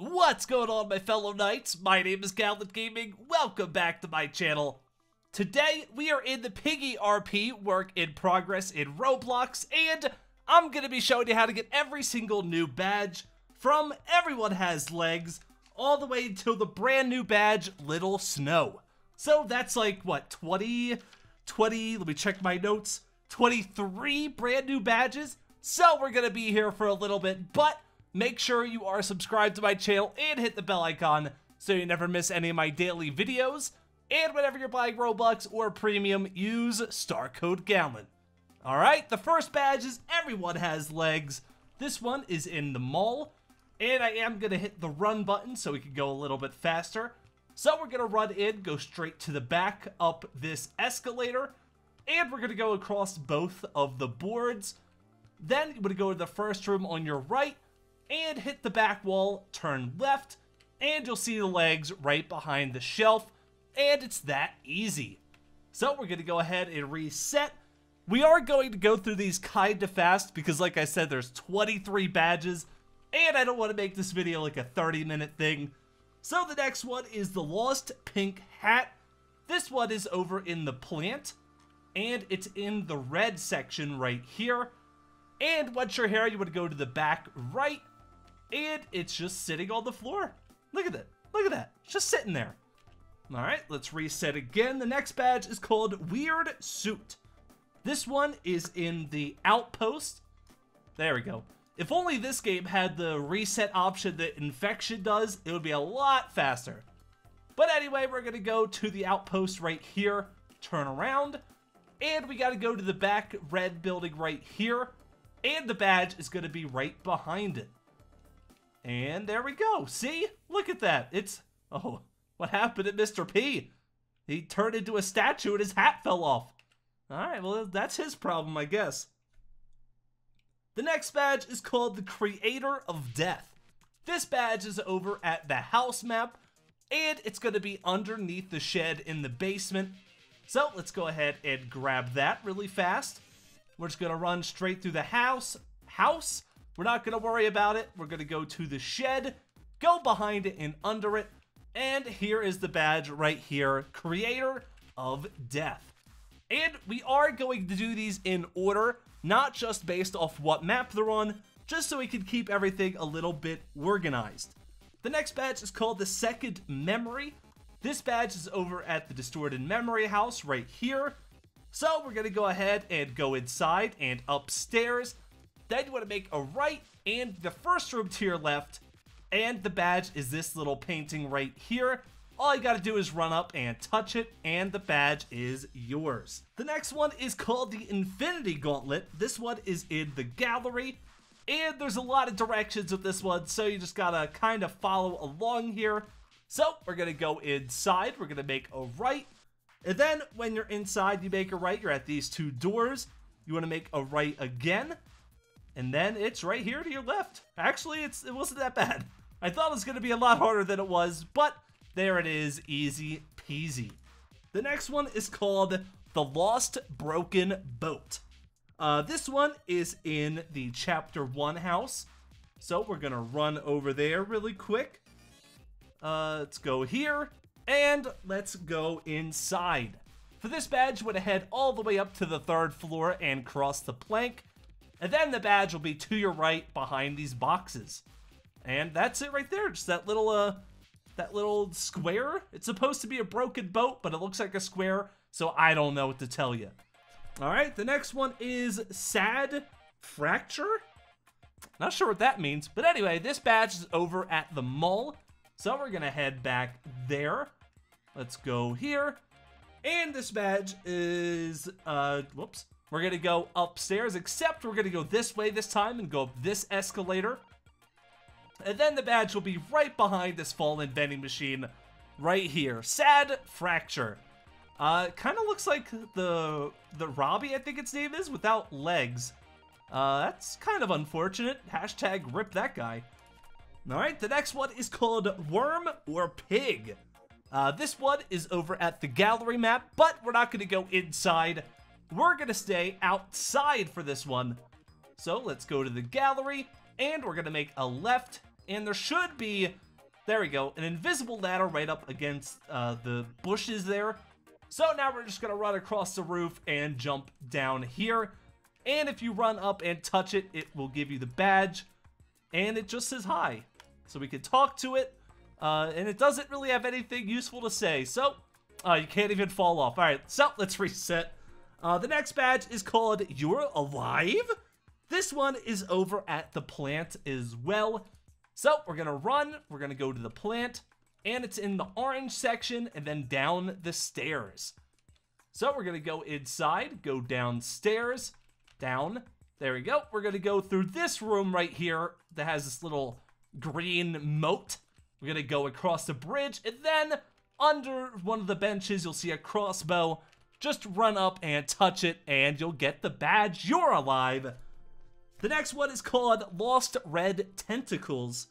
What's going on, my fellow knights? My name is Gallant Gaming. Welcome back to my channel. Today, we are in the Piggy RP work in progress in Roblox, and I'm going to be showing you how to get every single new badge from Everyone Has Legs all the way until the brand new badge, Little Snow. So that's like, what, 20, 20, let me check my notes, 23 brand new badges? So we're going to be here for a little bit, but make sure you are subscribed to my channel and hit the bell icon so you never miss any of my daily videos. And whenever you're buying Robux or Premium, use star code Gallant. Alright, the first badge is Everyone Has Legs. This one is in the mall. And I am going to hit the run button so we can go a little bit faster. So we're going to run in, go straight to the back, up this escalator. And we're going to go across both of the boards. Then you're going to go to the first room on your right and hit the back wall, turn left, and you'll see the legs right behind the shelf, and it's that easy. So we're going to go ahead and reset. We are going to go through these kind of fast because like I said, there's 23 badges, and I don't want to make this video like a 30 minute thing. So the next one is the Lost Pink Hat. This one is over in the plant, and it's in the red section right here. And once you're here, you want to go to the back right, and it's just sitting on the floor. Look at that. Look at that. It's just sitting there. All right, let's reset again. The next badge is called Weird Suit. This one is in the Outpost. There we go. If only this game had the reset option that Infection does, it would be a lot faster. But anyway, we're going to go to the Outpost right here, turn around, and we got to go to the back red building right here, and the badge is going to be right behind it. And there we go. See? Look at that. It's... Oh, what happened to Mr. P? He turned into a statue and his hat fell off. Alright, well, that's his problem, I guess. The next badge is called the Creator of Death. This badge is over at the house map, and it's going to be underneath the shed in the basement. So let's go ahead and grab that really fast. We're just going to run straight through the house. House? We're not going to worry about it. We're going to go to the shed, go behind it and under it. And here is the badge right here, Creator of Death. And we are going to do these in order, not just based off what map they're on, just so we can keep everything a little bit organized. The next badge is called the Second Memory. This badge is over at the Distorted Memory House right here. So we're going to go ahead and go inside and upstairs. Then you want to make a right and the first room to your left. And the badge is this little painting right here. All you gotta do is run up and touch it, and the badge is yours. The next one is called the Infinity Gauntlet. This one is in the gallery, and there's a lot of directions with this one, so you just gotta kind of follow along here. So we're gonna go inside, we're gonna make a right, and then when you're inside, you make a right, you're at these two doors. You wanna make a right again, and then it's right here to your left. Actually, it's it wasn't that bad. I thought it was gonna be a lot harder than it was, but there it is, easy peasy. The next one is called The Lost Broken Boat. Uh, this one is in the Chapter 1 house. So we're going to run over there really quick. Uh, let's go here. And let's go inside. For this badge, went ahead all the way up to the third floor and cross the plank. And then the badge will be to your right behind these boxes. And that's it right there. Just that little uh, that little square. It's supposed to be a broken boat, but it looks like a square, so I don't know what to tell you. All right, the next one is Sad Fracture. Not sure what that means, but anyway, this badge is over at the mall, so we're gonna head back there. Let's go here. And this badge is, uh, whoops. We're gonna go upstairs, except we're gonna go this way this time and go up this escalator. And then the badge will be right behind this fallen vending machine right here. Sad Fracture. Uh, kind of looks like the the Robby, I think its name is, without legs. Uh, that's kind of unfortunate. Hashtag rip that guy. Alright, the next one is called Worm or Pig. Uh, this one is over at the gallery map, but we're not going to go inside. We're to stay outside for this one. So let's go to the gallery, and we're to make a left and there should be There we go. An invisible ladder right up against uh, the bushes there. So now we're just to run across the roof and jump down here. And if you run up and touch it, it will give you the badge. And it just says hi. So we can talk to it. Uh, and it doesn't really have anything useful to say. So uh, you can't even fall off. All right, so let's reset. Uh, the next badge is called You're Alive. This one is over at the plant as well. So we're going to run. We're going to go to the plant. And it's in the orange section and then down the stairs. So we're going to go inside, go downstairs, down. There we go. We're going to go through this room right here that has this little green moat. We're going to go across the bridge and then under one of the benches, you'll see a crossbow. Just run up and touch it and you'll get the badge. You're alive. The next one is called Lost Red Tentacles.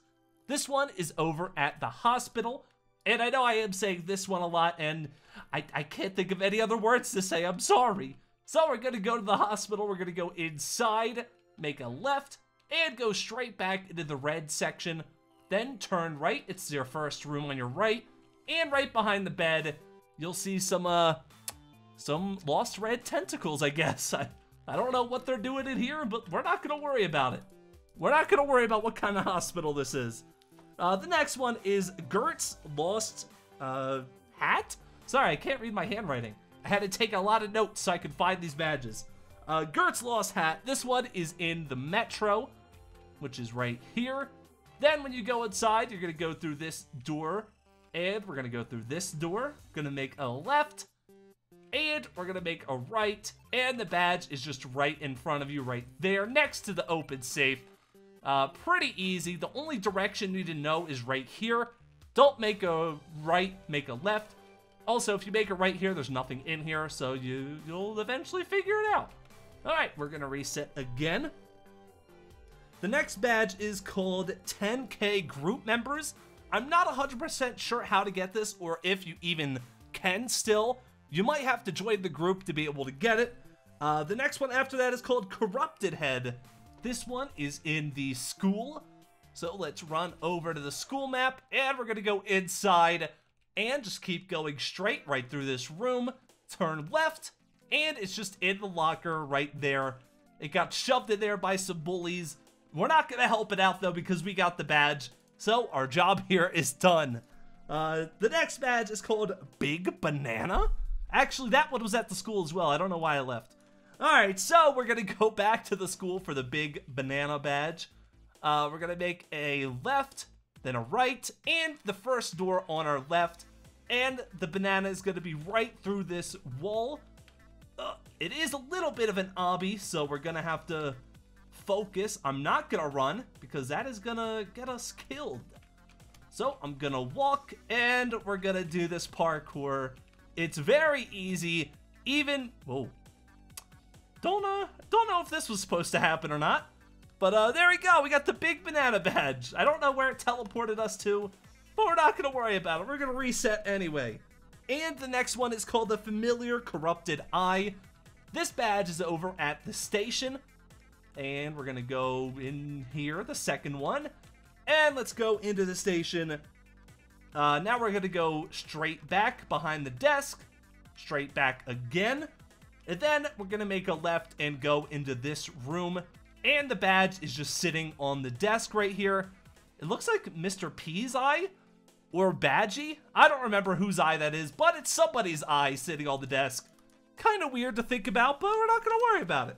This one is over at the hospital. And I know I am saying this one a lot, and I, I can't think of any other words to say. I'm sorry. So we're going to go to the hospital. We're going to go inside, make a left, and go straight back into the red section. Then turn right. It's your first room on your right. And right behind the bed, you'll see some, uh, some lost red tentacles, I guess. I, I don't know what they're doing in here, but we're not to worry about it. We're not to worry about what kind of hospital this is. Uh, the next one is Gert's Lost uh, Hat. Sorry, I can't read my handwriting. I had to take a lot of notes so I could find these badges. Uh, Gert's Lost Hat. This one is in the Metro, which is right here. Then when you go inside, you're to go through this door. And we're to go through this door. To make a left. And we're to make a right. And the badge is just right in front of you right there next to the open safe. Uh, pretty easy. The only direction you need to know is right here. Don't make a right, make a left. Also, if you make a right here, there's nothing in here, so you, you'll eventually figure it out. All right, we're gonna reset again. The next badge is called 10K group members. I'm not 100% sure how to get this or if you even can still. You might have to join the group to be able to get it. Uh, the next one after that is called Corrupted Head. This one is in the school. So let's run over to the school map and we're going to go inside and just keep going straight right through this room. Turn left and it's just in the locker right there. It got shoved in there by some bullies. We're not going to help it out though because we got the badge. So our job here is done. Uh, the next badge is called Big Banana. Actually, that one was at the school as well. I don't know why I left. Alright, so we're going to go back to the school for the big banana badge. Uh, we're going to make a left, then a right, and the first door on our left. And the banana is going to be right through this wall. Uh, it is a little bit of an obby, so we're going to have to focus. I'm not going to run, because that is going to get us killed. So I'm going to walk, and we're going to do this parkour. It's very easy, even... Whoa, don't, uh, don't know if this was supposed to happen or not. But, uh, there we go. We got the big banana badge. I don't know where it teleported us to, but we're not going to worry about it. We're going to reset anyway. And the next one is called the Familiar Corrupted Eye. This badge is over at the station. And we're going to go in here, the second one. And let's go into the station. Uh, now we're going to go straight back behind the desk. Straight back again. And then we're going to make a left and go into this room. And the badge is just sitting on the desk right here. It looks like Mr. P's eye or Badgy. I don't remember whose eye that is, but it's somebody's eye sitting on the desk. Kind of weird to think about, but we're not going to worry about it.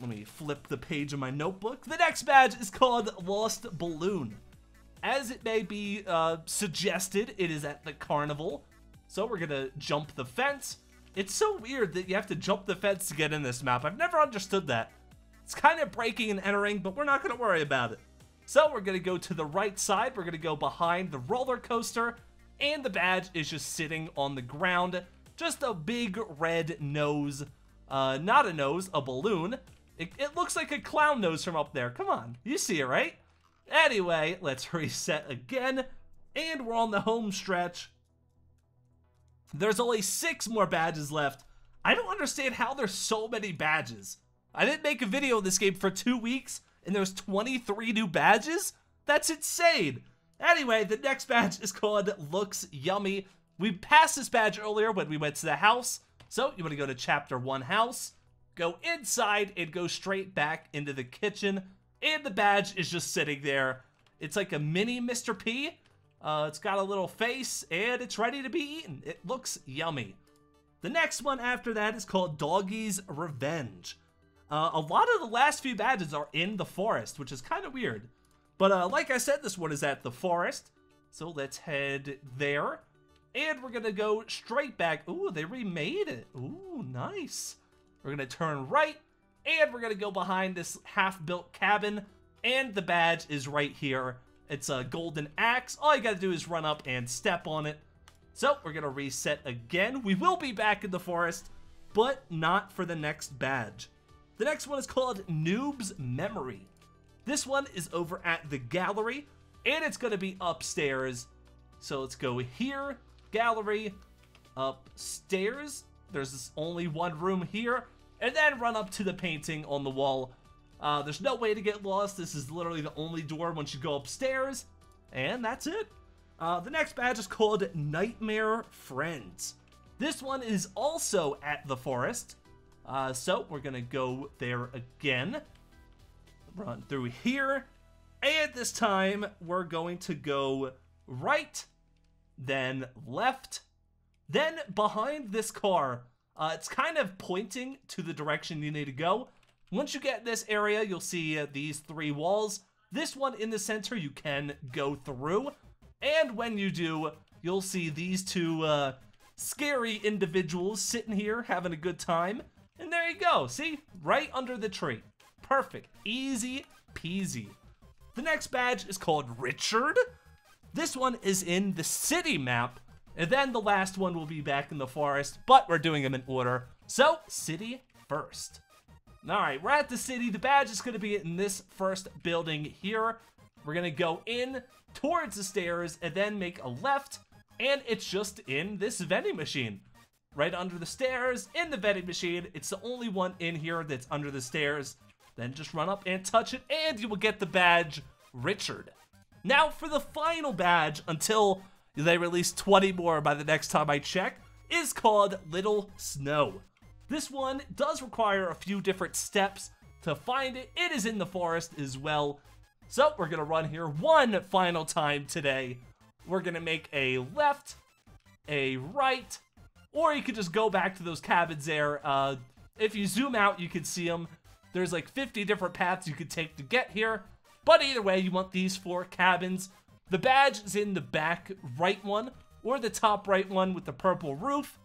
Let me flip the page of my notebook. The next badge is called Lost Balloon. As it may be uh, suggested, it is at the carnival. So we're to jump the fence. It's so weird that you have to jump the fence to get in this map. I've never understood that. It's kind of breaking and entering, but we're not to worry about it. So we're to go to the right side. We're to go behind the roller coaster. And the badge is just sitting on the ground. Just a big red nose. Uh, not a nose, a balloon. It, it looks like a clown nose from up there. Come on, you see it, right? Anyway, let's reset again. And we're on the home stretch. There's only six more badges left. I don't understand how there's so many badges. I didn't make a video in this game for two weeks, and there's 23 new badges? That's insane. Anyway, the next badge is called Looks Yummy. We passed this badge earlier when we went to the house. So you want to go to chapter 1 house, go inside, and go straight back into the kitchen. And the badge is just sitting there. It's like a mini Mr. P. Uh, it's got a little face, and it's ready to be eaten. It looks yummy. The next one after that is called Doggy's Revenge. Uh, a lot of the last few badges are in the forest, which is kind of weird. But uh, like I said, this one is at the forest. So let's head there. And we're going to go straight back. Ooh, they remade it. Ooh, nice. We're going to turn right. And we're to go behind this half-built cabin. And the badge is right here. It's a golden axe. All you got to do is run up and step on it. So we're to reset again. We will be back in the forest, but not for the next badge. The next one is called Noob's Memory. This one is over at the gallery, and it's to be upstairs. So let's go here, gallery, upstairs. There's only one room here, and then run up to the painting on the wall. Uh, there's no way to get lost. This is literally the only door once you go upstairs, and that's it. Uh, the next badge is called Nightmare Friends. This one is also at the forest. Uh, so we're going to go there again. Run through here. And this time we're going to go right, then left, then behind this car. Uh, it's kind of pointing to the direction you need to go. Once you get this area, you'll see uh, these three walls. This one in the center you can go through. And when you do, you'll see these two uh, scary individuals sitting here having a good time. And there you go. See? Right under the tree. Perfect. Easy peasy. The next badge is called Richard. This one is in the city map. And then the last one will be back in the forest, but we're doing them in order. So, city first. Alright, we're at the city. The badge is going to be in this first building here. We're going to go in towards the stairs and then make a left and it's just in this vending machine. Right under the stairs, in the vending machine. It's the only one in here that's under the stairs. Then just run up and touch it, and you will get the badge, Richard. Now, for the final badge, until they release 20 more by the next time I check, is called Little Snow. This one does require a few different steps to find it. It is in the forest as well, so we're gonna run here one final time today. We're gonna make a left, a right, or you could just go back to those cabins there. Uh, if you zoom out, you can see them. There's like 50 different paths you could take to get here. But either way, you want these four cabins. The badge is in the back right one, or the top right one with the purple roof.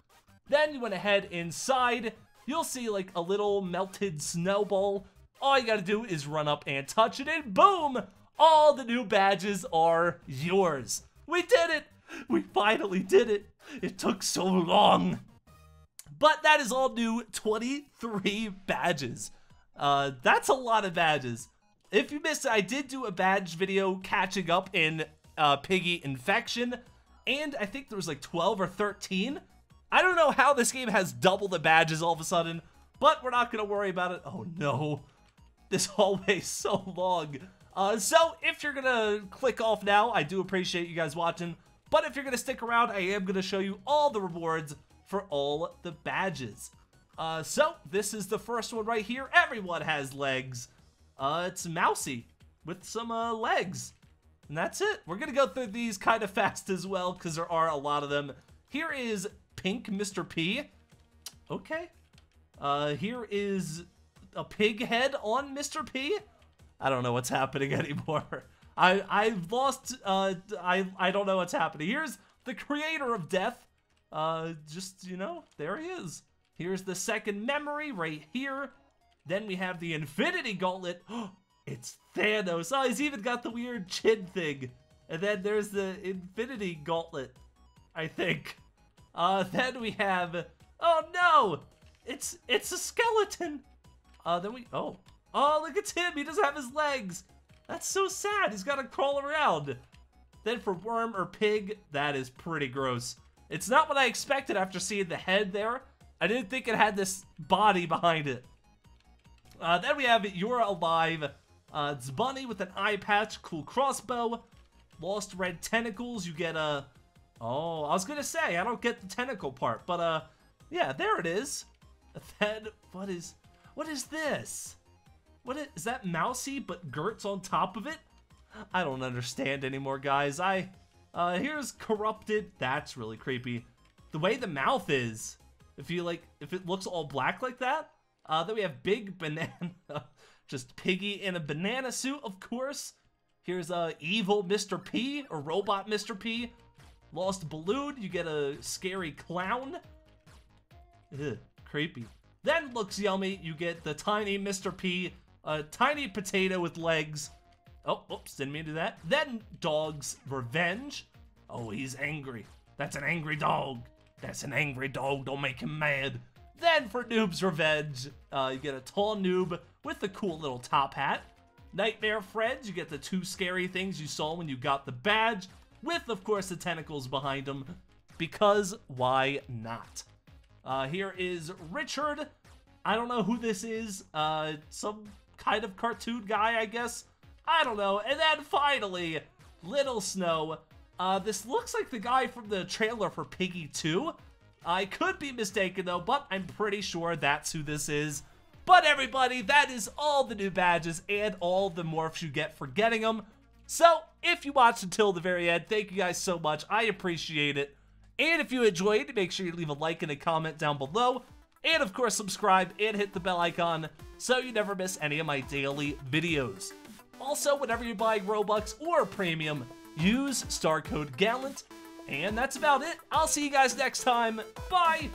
Then you want to head inside. You'll see like a little melted snowball all you gotta do is run up and touch it and boom! All the new badges are yours. We did it! We finally did it! It took so long! But that is all new 23 badges. Uh, that's a lot of badges. If you missed it, I did do a badge video catching up in uh, Piggy Infection, and I think there was like 12 or 13. I don't know how this game has double the badges all of a sudden, but we're not going to worry about it. Oh no this hallway so long. Uh, so if you're gonna click off now, I do appreciate you guys watching. But if you're gonna stick around, I am gonna show you all the rewards for all the badges. Uh, so this is the first one right here. Everyone has legs. Uh, it's Mousy with some uh, legs. And that's it. We're gonna go through these kind of fast as well because there are a lot of them. Here is Pink Mr. P. Okay. Uh, here is a pig head on Mr. P? I don't know what's happening anymore. I I've lost uh I I don't know what's happening. Here's the creator of death. Uh just, you know, there he is. Here's the second memory right here. Then we have the Infinity Gauntlet. it's Thanos. Oh, he's even got the weird chin thing. And then there's the Infinity Gauntlet, I think. Uh, then we have, oh no, it's it's a skeleton. Uh, then we, oh. Oh, look at him. He doesn't have his legs. That's so sad. He's got to crawl around. Then for worm or pig, that is pretty gross. It's not what I expected after seeing the head there. I didn't think it had this body behind it. Uh, then we have it, You're Alive. Uh, it's Bunny with an eye patch, cool crossbow. Lost red tentacles, you get a... Oh, I was gonna say, I don't get the tentacle part, but uh, yeah, there it is. Then, what is, what is this? What is, is that Mousy, but Gert's on top of it? I don't understand anymore, guys. I, uh, here's Corrupted. That's really creepy. The way the mouth is, if you like, if it looks all black like that, uh, then we have Big Banana, just Piggy in a banana suit, of course. Here's uh, evil Mr. P, or robot Mr. P. Lost Balloon, you get a scary clown. Ugh, creepy. Then looks yummy, you get the tiny Mr. P, a tiny potato with legs. Oh, oops, didn't mean to do that. Then Dog's Revenge. Oh, he's angry. That's an angry dog. That's an angry dog, don't make him mad. Then for Noob's Revenge, uh, you get a tall noob with a cool little top hat. Nightmare Friends, you get the two scary things you saw when you got the badge, with, of course, the tentacles behind them, because why not? Uh, here is Richard. I don't know who this is. Uh, some kind of cartoon guy, I guess. I don't know. And then finally, Little Snow. Uh, this looks like the guy from the trailer for Piggy 2. I could be mistaken though, but I'm pretty sure that's who this is. But everybody, that is all the new badges and all the morphs you get for getting them. So, if you watched until the very end, thank you guys so much. I appreciate it. And if you enjoyed, make sure you leave a like and a comment down below. And of course, subscribe and hit the bell icon so you never miss any of my daily videos. Also, whenever you're buying Robux or Premium, use star code GALLANT. And that's about it. I'll see you guys next time. Bye!